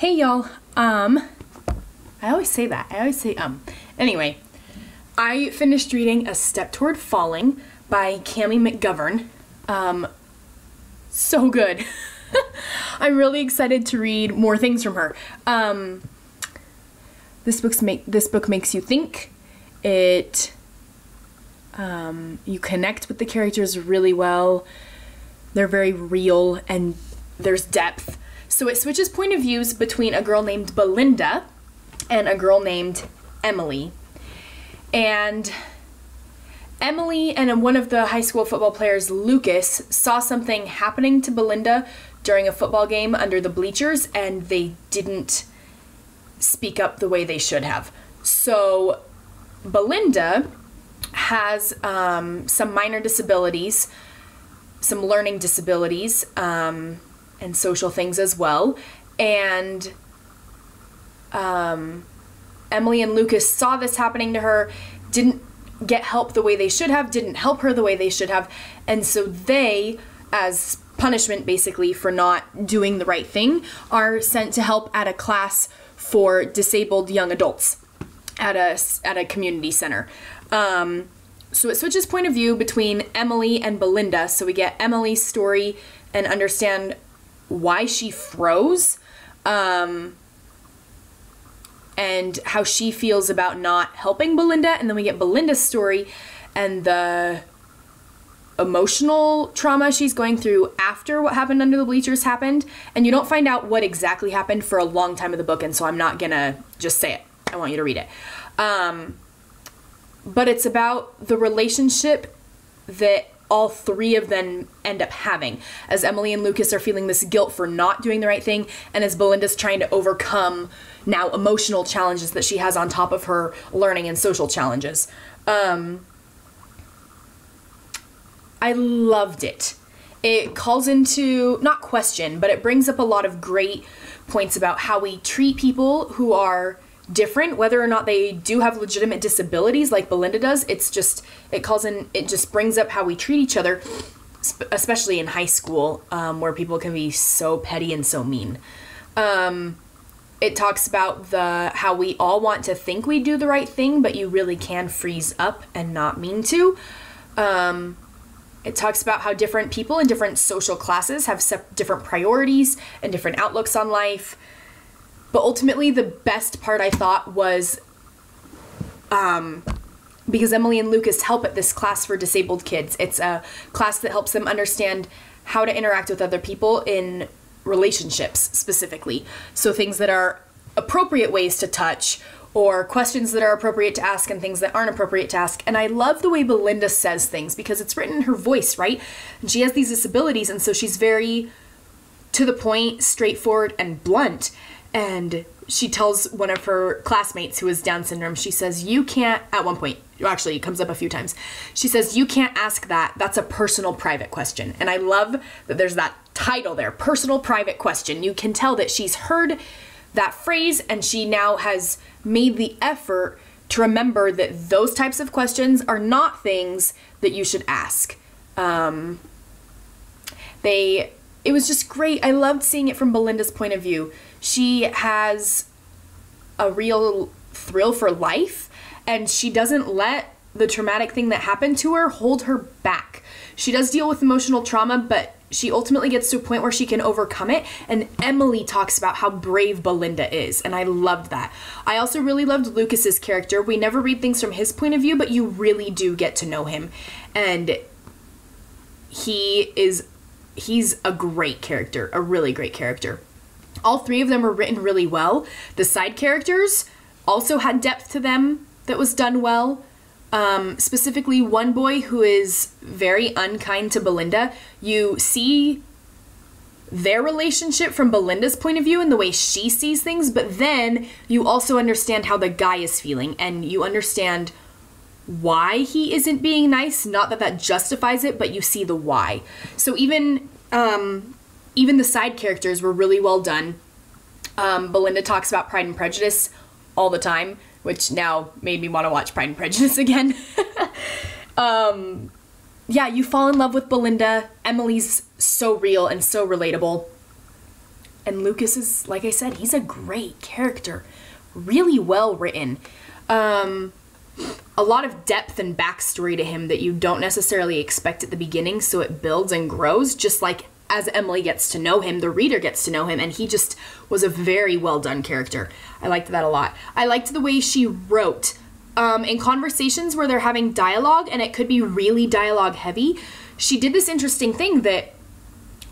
Hey y'all. Um I always say that. I always say um. Anyway, I finished reading A Step Toward Falling by Cammie McGovern. Um so good. I'm really excited to read more things from her. Um this book's make this book makes you think. It um you connect with the characters really well. They're very real and there's depth. So it switches point of views between a girl named Belinda and a girl named Emily. And Emily and one of the high school football players, Lucas, saw something happening to Belinda during a football game under the bleachers and they didn't speak up the way they should have. So Belinda has um, some minor disabilities, some learning disabilities. Um, and social things as well. And um, Emily and Lucas saw this happening to her, didn't get help the way they should have, didn't help her the way they should have. And so they, as punishment basically for not doing the right thing, are sent to help at a class for disabled young adults at a, at a community center. Um, so it switches point of view between Emily and Belinda. So we get Emily's story and understand why she froze um, and how she feels about not helping Belinda. And then we get Belinda's story and the emotional trauma she's going through after what happened under the bleachers happened. And you don't find out what exactly happened for a long time of the book. And so I'm not going to just say it. I want you to read it. Um, but it's about the relationship that all three of them end up having as Emily and Lucas are feeling this guilt for not doing the right thing and as Belinda's trying to overcome now emotional challenges that she has on top of her learning and social challenges. Um, I loved it. It calls into, not question, but it brings up a lot of great points about how we treat people who are different whether or not they do have legitimate disabilities like Belinda does. It's just it calls in it just brings up how we treat each other especially in high school um, where people can be so petty and so mean. Um, it talks about the how we all want to think we do the right thing but you really can freeze up and not mean to. Um, it talks about how different people in different social classes have different priorities and different outlooks on life but ultimately, the best part I thought was um, because Emily and Lucas help at this class for disabled kids. It's a class that helps them understand how to interact with other people in relationships specifically. So things that are appropriate ways to touch or questions that are appropriate to ask and things that aren't appropriate to ask. And I love the way Belinda says things because it's written in her voice, right? And she has these disabilities and so she's very to the point, straightforward and blunt and she tells one of her classmates who has Down syndrome, she says, You can't, at one point, actually, it comes up a few times. She says, You can't ask that. That's a personal, private question. And I love that there's that title there personal, private question. You can tell that she's heard that phrase and she now has made the effort to remember that those types of questions are not things that you should ask. Um, they, it was just great. I loved seeing it from Belinda's point of view she has a real thrill for life and she doesn't let the traumatic thing that happened to her hold her back. She does deal with emotional trauma, but she ultimately gets to a point where she can overcome it. And Emily talks about how brave Belinda is, and I loved that. I also really loved Lucas's character. We never read things from his point of view, but you really do get to know him. And he is he's a great character, a really great character. All three of them were written really well. The side characters also had depth to them that was done well. Um, specifically, one boy who is very unkind to Belinda. You see their relationship from Belinda's point of view and the way she sees things, but then you also understand how the guy is feeling and you understand why he isn't being nice. Not that that justifies it, but you see the why. So even um, even the side characters were really well done. Um, Belinda talks about Pride and Prejudice all the time, which now made me want to watch Pride and Prejudice again. um, yeah, you fall in love with Belinda. Emily's so real and so relatable. and Lucas is, like I said, he's a great character. Really well written. Um, a lot of depth and backstory to him that you don't necessarily expect at the beginning, so it builds and grows, just like as Emily gets to know him, the reader gets to know him, and he just was a very well done character. I liked that a lot. I liked the way she wrote. Um, in conversations where they're having dialogue and it could be really dialogue heavy, she did this interesting thing that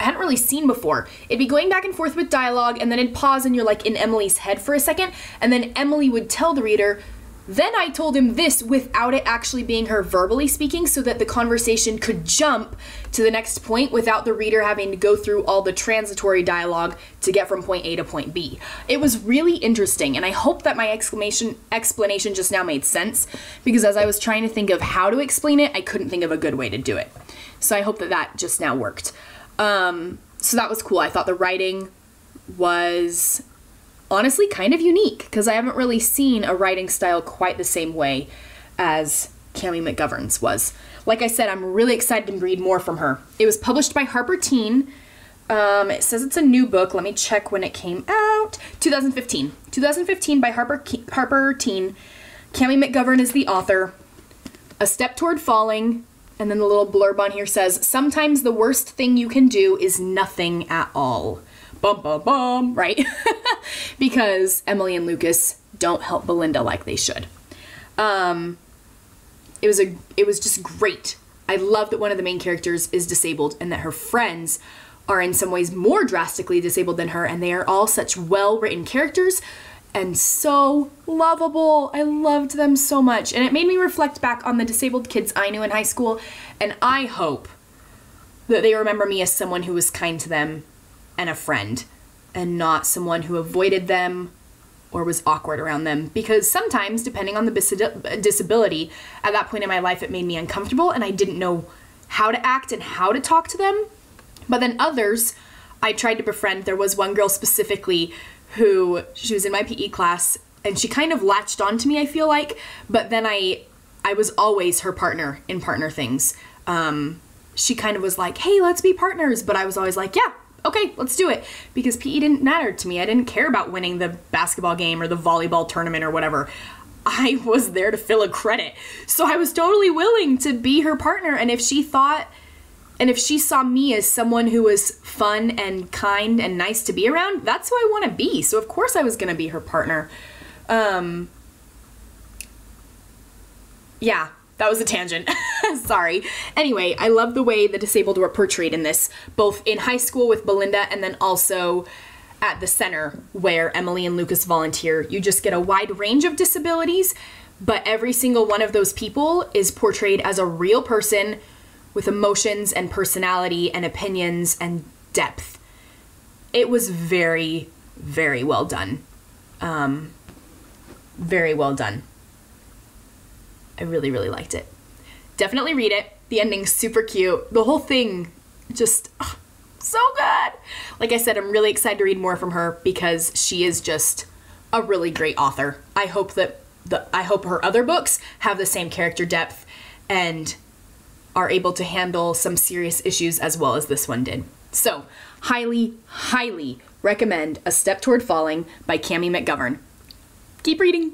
I hadn't really seen before. It'd be going back and forth with dialogue, and then it'd pause, and you're like in Emily's head for a second, and then Emily would tell the reader, then I told him this without it actually being her verbally speaking so that the conversation could jump to the next point without the reader having to go through all the transitory dialogue to get from point A to point B. It was really interesting and I hope that my exclamation explanation just now made sense because as I was trying to think of how to explain it, I couldn't think of a good way to do it. So I hope that that just now worked. Um, so that was cool. I thought the writing was honestly kind of unique because I haven't really seen a writing style quite the same way as Cammie McGovern's was. Like I said, I'm really excited to read more from her. It was published by Harper Teen. Um, it says it's a new book. Let me check when it came out. 2015. 2015 by Harper Ke- Harper Teen. Cammie McGovern is the author. A Step Toward Falling. And then the little blurb on here says, Sometimes the worst thing you can do is nothing at all bum bum bum, right? because Emily and Lucas don't help Belinda like they should. Um, it was a it was just great. I love that one of the main characters is disabled and that her friends are in some ways more drastically disabled than her and they are all such well-written characters and so lovable. I loved them so much. And it made me reflect back on the disabled kids I knew in high school and I hope that they remember me as someone who was kind to them and a friend and not someone who avoided them or was awkward around them. Because sometimes depending on the disability at that point in my life it made me uncomfortable and I didn't know how to act and how to talk to them. But then others I tried to befriend. There was one girl specifically who she was in my PE class and she kind of latched on to me I feel like but then I I was always her partner in partner things. Um, she kind of was like hey let's be partners but I was always like yeah okay, let's do it. Because PE didn't matter to me. I didn't care about winning the basketball game or the volleyball tournament or whatever. I was there to fill a credit. So I was totally willing to be her partner. And if she thought, and if she saw me as someone who was fun and kind and nice to be around, that's who I want to be. So of course I was going to be her partner. Um, yeah, that was a tangent. Sorry. Anyway, I love the way the disabled were portrayed in this, both in high school with Belinda and then also at the center where Emily and Lucas volunteer. You just get a wide range of disabilities, but every single one of those people is portrayed as a real person with emotions and personality and opinions and depth. It was very, very well done. Um, very well done. I really, really liked it. Definitely read it. The ending's super cute. The whole thing just oh, so good. Like I said, I'm really excited to read more from her because she is just a really great author. I hope that the I hope her other books have the same character depth and are able to handle some serious issues as well as this one did. So, highly, highly recommend A Step Toward Falling by Cammie McGovern. Keep reading.